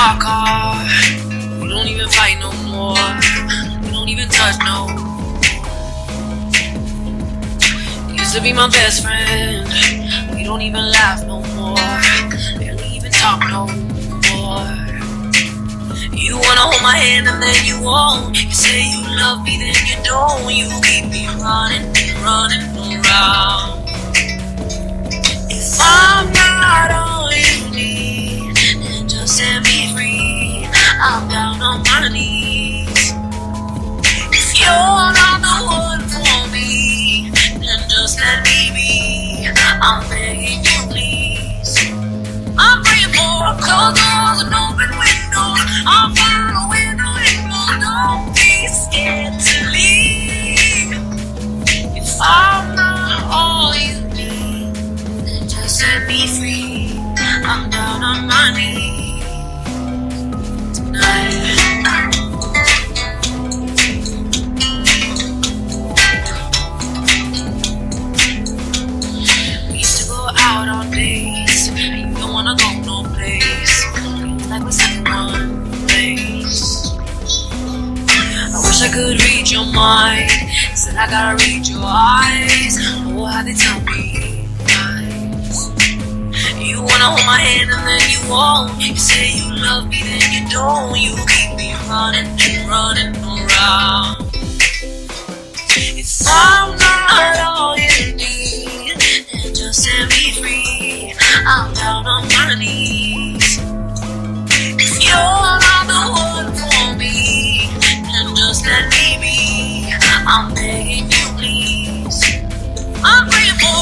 We don't even fight no more. We don't even touch no. Used to be my best friend. We don't even laugh no more. Barely even talk no more. You wanna hold my hand and then you won't. You say you love me, then you don't. You keep me running, running around. Scared to leave. If I'm not all you need, then just set me free. I'm down on my knees your mind. Said I gotta read your eyes. Oh, how they tell me lies. You wanna hold my hand and then you won't. You say you love me, then you don't. You keep me running and running around. If I'm not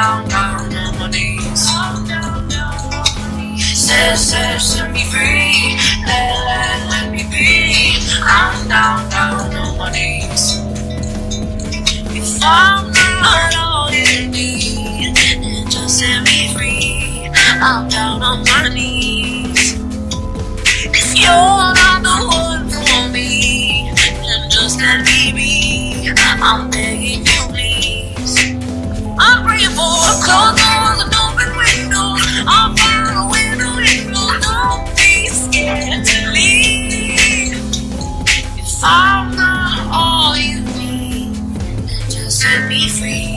down, down on my knees. Set, set, set me free. Let, let, let me be. I'm down, down on my knees. If I'm set me free.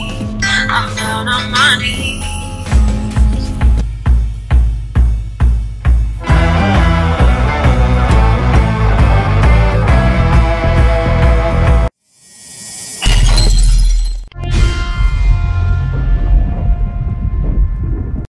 I'm down on my knees.